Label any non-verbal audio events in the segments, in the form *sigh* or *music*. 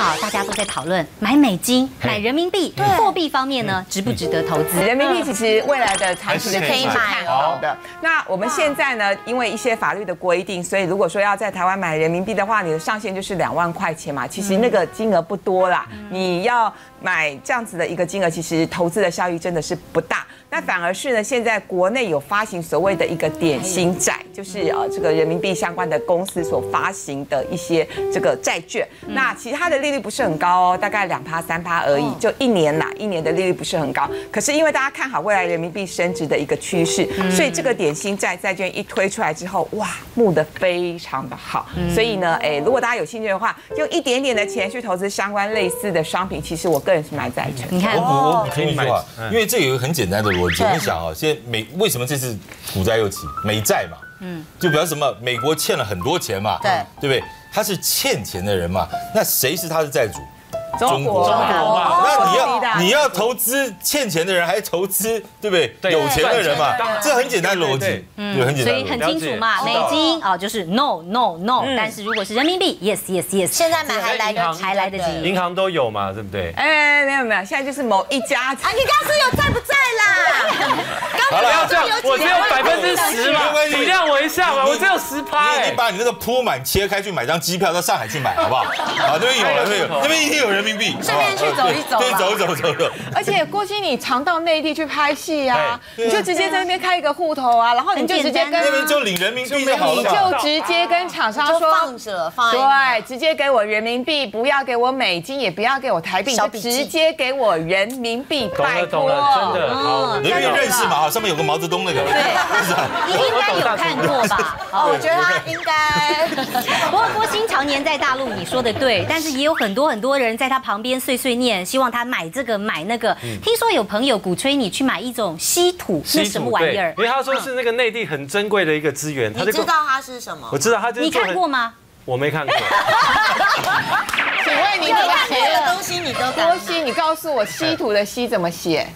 啊，大家都在讨论买美金、买人民币，货币方面呢，值不值得投资？人民币其实未来的长期的可以买看好的。那我们现在呢，因为一些法律的规定，所以如果说要在台湾买人民币的话，你的上限就是两万块钱嘛。其实那个金额不多啦，你要买这样子的一个金额，其实投资的效益真的是不大。那反而是呢，现在国内有发行所谓的一个点心债，就是呃这个人民币相关的公司所发行的一些这个债券。那其实它的利率不是很高哦，大概两趴三趴而已，就一年啦，一年的利率不是很高。可是因为大家看好未来人民币升值的一个趋势，所以这个点心债债券一推出来之后，哇，募的非常的好。所以呢，哎，如果大家有兴趣的话，用一点点的钱去投资相关类似的商品，其实我个人是蛮赞成。你看我，我我听一句话，嗯因为这有一个很简单的逻辑，你想啊，现在美为什么这次股灾又起？美债嘛，嗯，就表示什么？美国欠了很多钱嘛，对对不对？他是欠钱的人嘛，那谁是他的债主？中国中国嘛。那你要你要投资欠钱的人，还是投资对不对？有钱的人嘛，这很简单逻辑对，很简单所以很。清楚嘛，美金啊就是 no no no，但是如果是人民币，yes yes yes，现在买还来得及，还来得及银行都有嘛，对不对？哎，没有没有，现在就是某一家。啊，你刚刚是有在不在啦？*laughs* 好不要了这样，我只有百分之十嘛体谅我一下嘛，我只有十趴哎你已经。把你那个铺满切开去买张机票到上海去买，好不好？*laughs* 啊，那边有了，那边有，那边一定有人民币。顺便去走一走对，啦走一走 *laughs* 而且郭鑫，你常到内地去拍戏啊，你就直接在那边开一个户头啊，然后你就直接跟那边就领人民币就好你了你。就直接跟厂商说放。着放在对，直接给我人民币，不要给我美金，也不要给我台币，直接给我人民币，懂拜了懂托。了，真的好。人民认识嘛？哈，上面有个毛泽东那个。对 *laughs* 你应该有看过吧？哦，我觉得他应该 *laughs* 不过郭鑫常年在大陆，你说的对，但是也有很多很多人在他旁边碎碎念，希望他买这个买那个。听说有朋友鼓吹你去买一种稀土，那什么玩意儿？因为他说是那个内地很珍贵的一个资源，他就知道它是什么我？知道他就是你看过？吗？我没看过。*laughs* 请问你你这个看过的东西你都敢买？郭鑫，你告诉我稀土的稀怎么写？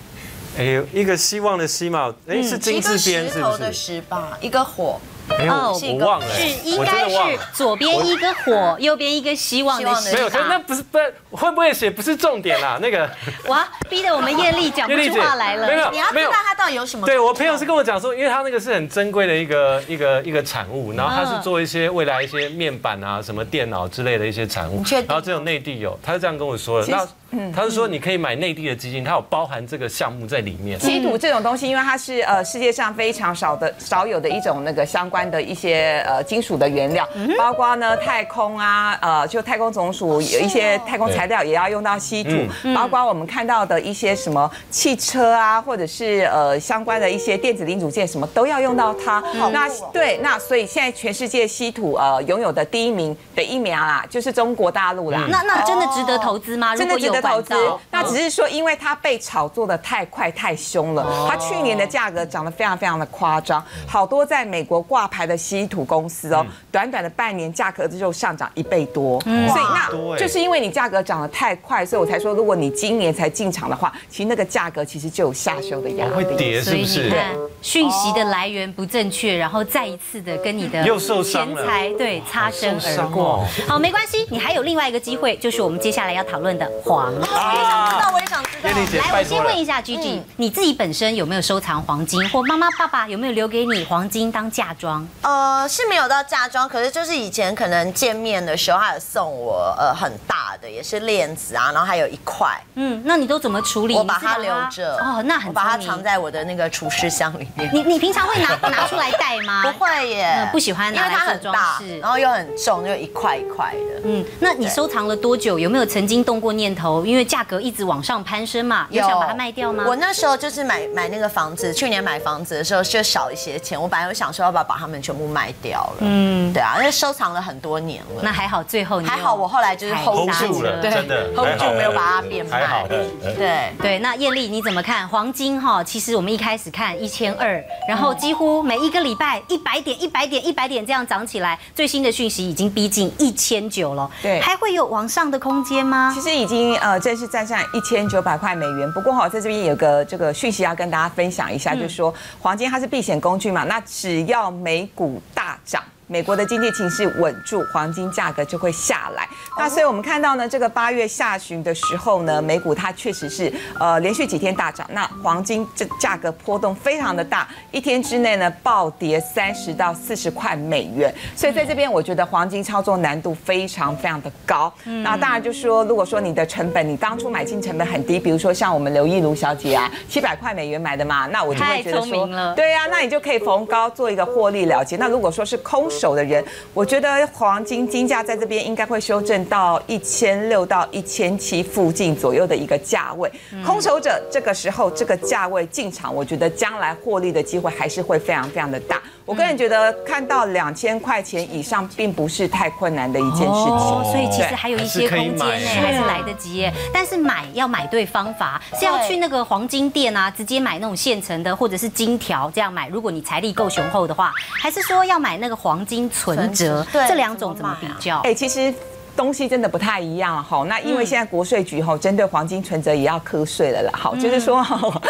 哎，一个希望的希嘛，哎，是金字边是不石头的是？石吧，一个火，哦我忘了，是应该的忘了。是左边一个火，右边一个希望的希希望。的没有，可是那不是不会不会写不是重点啦，*laughs* 那个。哇，逼得我们艳丽讲不出话来了。没有你要知道它到底有什么？对我朋友是跟我讲说，因为他那个是很珍贵的一个一个一个产物，然后他是做一些未来一些面板啊、什么电脑之类的一些产物然后只有内地有，他是这样跟我说的。那他是说你可以买内地的基金，它有包含这个项目在里面。稀土这种东西，因为它是呃世界上非常少的少有的一种那个相关的一些呃金属的原料，包括呢太空啊，呃就太空总署有一些太空材料也要用到稀土，包括我们看到的一些什么汽车啊，或者是呃相关的一些电子零组件什么都要用到它。那对，那所以现在全世界稀土呃拥有的第一名的疫苗啦，就是中国大陆啦。那那真的值得投资吗？真的值得投资。那只是说，因为它被炒作的太快太凶了，它去年的价格涨得非常非常的夸张，好多在美国挂牌的稀土公司哦，短短的半年价格就上涨一倍多，所以那就是因为你价格涨得太快，所以我才说，如果你今年才进场的话，其实那个价格其实就有下修的压会力。所以你跌是不讯息的来源不正确，然后再一次的跟你的又受伤钱财对擦身而过。好，没关系，你还有另外一个机会，就是我们接下来要讨论的黄金。我也想知道，我也想知道叶。丽姐，来，我先问。一下 Gigi，你自己本身有没有收藏黄金，或妈妈爸爸有没有留给你黄金当嫁妆？呃，是没有到嫁妆，可是就是以前可能见面的时候，他有送我呃很大的，也是链子啊，然后还有一块，嗯，那你都怎么处理？我把它留着。哦，那很我把它藏在我的那个储尸箱里面。你你平常会拿 *laughs* 拿出来戴吗？不会耶嗯，不喜欢因为它拿来做装很然后又很重，就一块一块的。嗯，那你收藏了多久？有没有曾经动过念头？因为价格一直往上攀升嘛，有想把它卖掉吗？我那时候就是买买那个房子，去年买房子的时候就少一些钱，我本来有想说要不要把它们全部卖掉了。嗯，对啊，因为收藏了很多年了。那还好，最后你还好，我后来就是 hold 住了，车真的，hold 住没有把它变还好卖。对。对，那艳丽你怎么看？黄金哈，其实我们一开始看一千二，然后几乎每一个礼拜一百点、一百点、一百点这样涨起来，最新的讯息已经逼近一千九了。对还会有往上的空间吗其？实已经呃正式站上一千九百块美元。不过哈，在这边有个这个讯息要跟大家分享一下，就是说黄金它是避险工具嘛，那只要美股大涨。美国的经济情势稳住，黄金价格就会下来。那所以我们看到呢，这个八月下旬的时候呢，美股它确实是呃连续几天大涨，那黄金这价格波动非常的大，一天之内呢暴跌三十到四十块美元。所以在这边我觉得黄金操作难度非常非常的高。那当然就说，如果说你的成本，你当初买进成本很低，比如说像我们刘亦如小姐啊，七百块美元买的嘛，那我就会觉得太聪明了对呀、那你就可以逢高做一个获利了结。那如果说是空手的人，我觉得黄金金价在这边应该会修正到一千六到一千七附近左右的一个价位。空手者这个时候这个价位进场，我觉得将来获利的机会还是会非常非常的大。我个人觉得看到两千块钱以上，并不是太困难的一件事情。哦，所以其实还有一些空间呢，还是来得及。但是买要买对方法，是要去那个黄金店啊，直接买那种现成的，或者是金条这样买。如果你财力够雄厚的话，还是说要买那个黄金存折？对这两种怎么比较？哎、其实。东西真的不太一样哈，那因为现在国税局哈针对黄金存折也要课税了啦，好，就是说，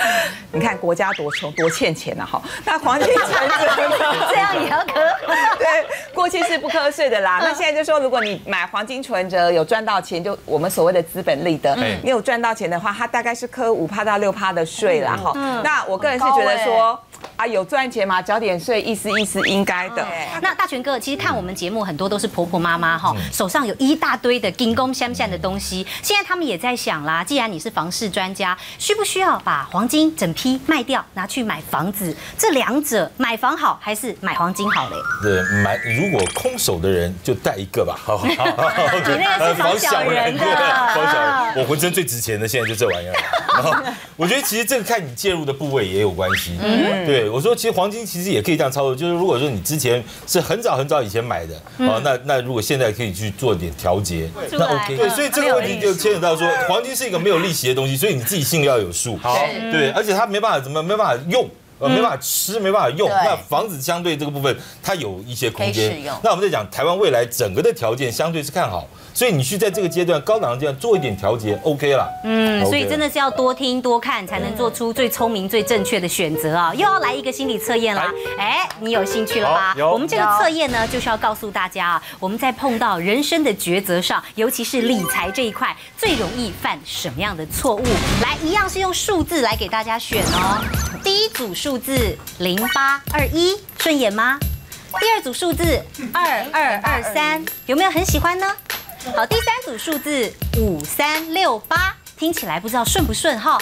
*laughs* 你看国家多穷多欠钱了哈，那黄金存折呢？*laughs* 这样也要磕？*laughs* 对，过去是不课税的啦。那现在就说，如果你买黄金存折有赚到钱，就我们所谓的资本利得，你有赚到钱的话，它大概是课五趴到六趴的税啦哈。那我个人是觉得说，啊，有赚钱嘛，缴点税，意思意思应该的。那大全哥，其实看我们节目很多都是婆婆妈妈哈，手上有一大堆的金工相像的东西。现在他们也在想啦，既然你是房市专家，需不需要把黄金整批卖掉，拿去买房子？这两者买房好还是买黄金好嘞？对，买如果空手的人就带一个吧，好好好？你那个是防小人的对防小人。我浑身最值钱的现在就这玩意儿。然后我觉得其实这个看你介入的部位也有关系。嗯对，我说其实黄金其实也可以这样操作，就是如果说你之前是很早很早以前买的，哦，那那如果现在可以去做点调节，那 OK。对，所以这个问题就牵扯到说，黄金是一个没有利息的东西，所以你自己心里要有数。好，对，而且它没办法怎么没办法用。呃，没办法吃，没办法用。那房子相对这个部分，它有一些空间。那我们在讲台湾未来整个的条件相对是看好，所以你去在这个阶段高档的阶段做一点调节，OK 了。嗯，所以真的是要多听多看，才能做出最聪明、最正确的选择啊！又要来一个心理测验啦，哎，你有兴趣了吧？有我们这个测验呢，就是要告诉大家啊，我们在碰到人生的抉择上，尤其是理财这一块，最容易犯什么样的错误？来，一样是用数字来给大家选哦。第一组数字零八二一，顺眼吗？第二组数字二二二三，有没有很喜欢呢？好，第三组数字五三六八，听起来不知道顺不顺哈。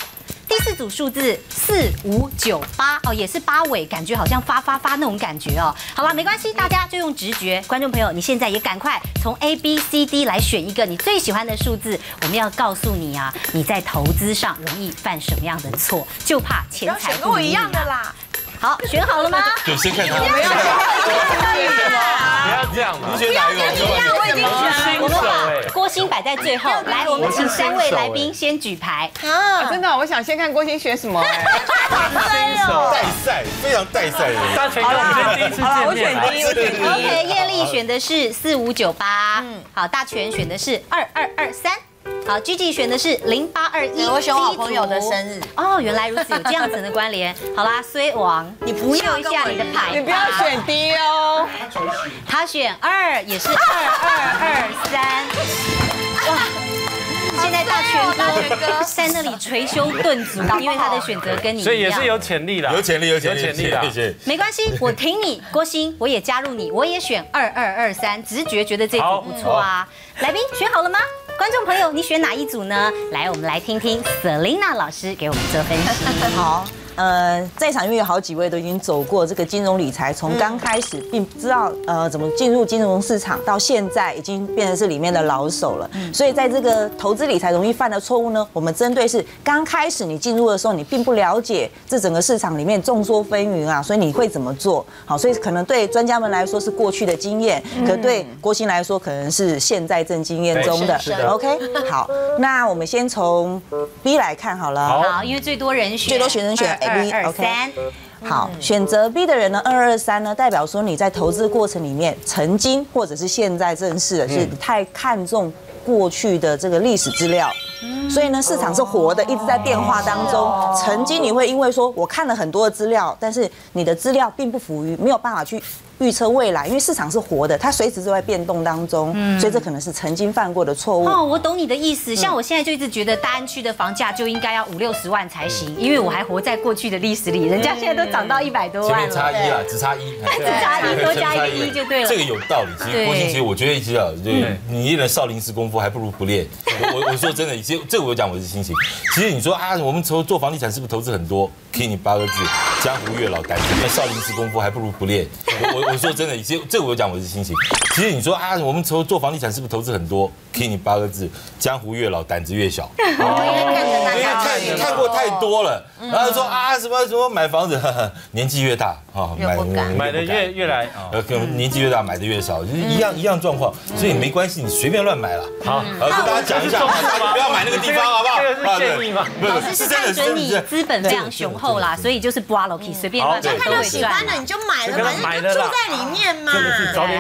第四组数字四五九八哦，也是八尾，感觉好像发发发那种感觉哦。好了，没关系，大家就用直觉。观众朋友，你现在也赶快从 A B C D 来选一个你最喜欢的数字。我们要告诉你啊，你在投资上容易犯什么样的错，就怕钱要财选跟我一。样的啦。好，选好了吗？对，先看他。你不要这样嘛。选哪一个？我已经我是新我们把哎，郭鑫摆在最后，来，我们请三位来宾先举牌。啊真的，我想先看郭鑫选什么哎。新手。带赛，非常带赛的人。大全哥，我们今天第一次好我选第一，我选第一。OK，艳丽选的是四五九八，嗯，好，大全选的是二二二三，好，Gigi 选的是零八二一，我选我好朋友的生日。哦，原来如此，有这样子的关联。*laughs* 好啦，衰王，你不要秀一下你的牌，你不要选 D 哦。他选二，也是二二二三。哇！现在大全大全哥哥在那里捶胸顿足，因为他的选择跟你一样。所以也是有潜力的，有潜力，有潜力，有潜力的。谢谢。没关系，我挺你，郭鑫，我也加入你，我也选二二二三，直觉觉得这组不错啊。来宾选好了吗？观众朋友，你选哪一组呢？来，我们来听听 Selina 老师给我们做分析。*laughs* 好，呃，在场因为有好几位都已经走过这个金融理财，从刚开始并不知道呃怎么进入金融市场，到现在已经变成是里面的老手了。所以在这个投资理财容易犯的错误呢，我们针对是刚开始你进入的时候，你并不了解这整个市场里面众说纷纭啊，所以你会怎么做？好，所以可能对专家们来说是过去的经验，可对郭鑫来说可能是现在正经验中的是的。OK，好，那我们先从 B 来看好了。好好，因为最多人选，最多学生选 B，二三。好，选择 B 的人呢，二二三呢，代表说你在投资过程里面，曾经或者是现在正式的，是你太看重过去的这个历史资料。所以呢，市场是活的，一直在变化当中。曾经你会因为说，我看了很多的资料，但是你的资料并不符于，没有办法去预测未来，因为市场是活的，它随时都在变动当中，所以这可能是曾经犯过的错误。哦，我懂你的意思。像我现在就一直觉得大安区的房价就应该要五六十万才行，因为我还活在过去的历史里，人家现在都涨到一百多万差一啊，只差一，只差一多加一个一就对了这个有道理。其实郭欣，其实我觉得一直啊，对你练了少林寺功夫，还不如不练。我我我说真的，其实这个我讲我是心情。其实你说啊，我们投做房地产是不是投资很多？给你八个字：江湖月老感觉那少林寺功夫还不如不练。我我说真的，其实这我讲我是心情。其实你说啊，我们投做房地产是不是投资很多？给你八个字：江湖越老胆子越小。看看你看过太多。了，然后说啊什么什么买房子，*laughs* 年纪越大啊越不敢。买的越越来啊。呃，年纪越大买的越少，就是一样一样状况，所以没关系，你随便乱买了。好，呃，跟大家讲一下，不要买那个地方，好不好？这个是建议吗？不老师是看准你资本非常雄厚啦，所以就是不阿 Loki 随便乱买好看到都会赚喜欢的你就买了，这个反正就住在里面嘛。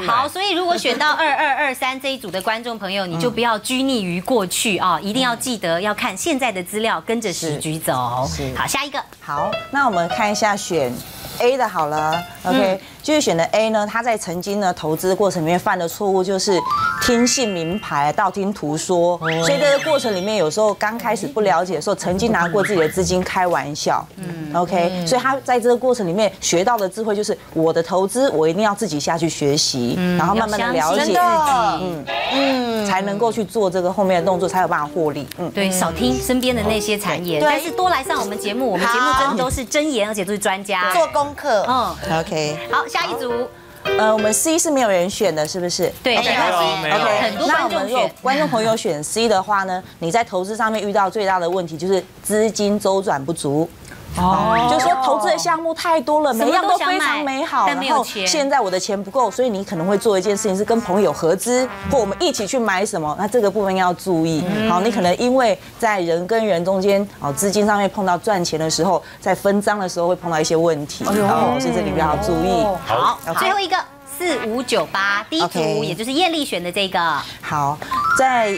好，所以如果选到二二二三这一组的观众朋友，你就不要拘泥于过去啊，一定要记得要看现在的资料，跟着时局走。好，下一个。好，那我们看一下选 A 的好了，OK，就是选的 A 呢，他在曾经呢投资过程里面犯的错误就是听信名牌，道听途说，所以这个过程里面有时候刚开始不了解的时候，曾经拿过自己的资金开玩笑，嗯，OK，所以他在这个过程里面学到的智慧就是我的投资我一定要自己下去学习，然后慢慢的了解，自己。嗯，才能够去做这个后面的动作，才有办法获利，嗯。对，少听身边的那些谗言，对。但是多来上我们节目，我们节目真的都是真言，而且都是专家。做功课，嗯，OK，好，下一组，呃，我们 C 是没有人选的，是不是？对，没有 OK，那我们如果选。观众朋友选 C 的话呢，你在投资上面遇到最大的问题就是资金周转不足。哦，就是说投资的项目太多了，每一样都非常美好，但没有钱。现在我的钱不够，所以你可能会做一件事情是跟朋友合资，或我们一起去买什么，那这个部分要注意。好，你可能因为在人跟人中间，哦，资金上面碰到赚钱的时候，在分赃的时候会碰到一些问题，哦，所以这里面要注意。好，最后一个四五九八，第一组也就是艳丽选的这个，好，在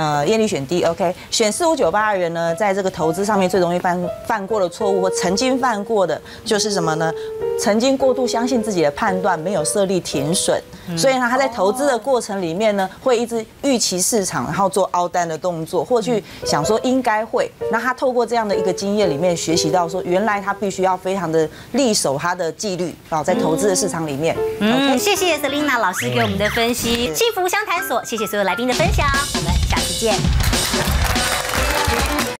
呃艳丽选 D OK，选四五九八的人呢，在这个投资上面最容易犯犯过的错误或曾经犯过的就是什么呢？曾经过度相信自己的判断，没有设立停损，所以呢，他在投资的过程里面呢，会一直预期市场，然后做凹单的动作，或去想说应该会。那他透过这样的一个经验里面学习到说，原来他必须要非常的力守他的纪律啊，在投资的市场里面。嗯，谢谢 Selina 老师给我们的分析，幸福相谈所，谢谢所有来宾的分享，见。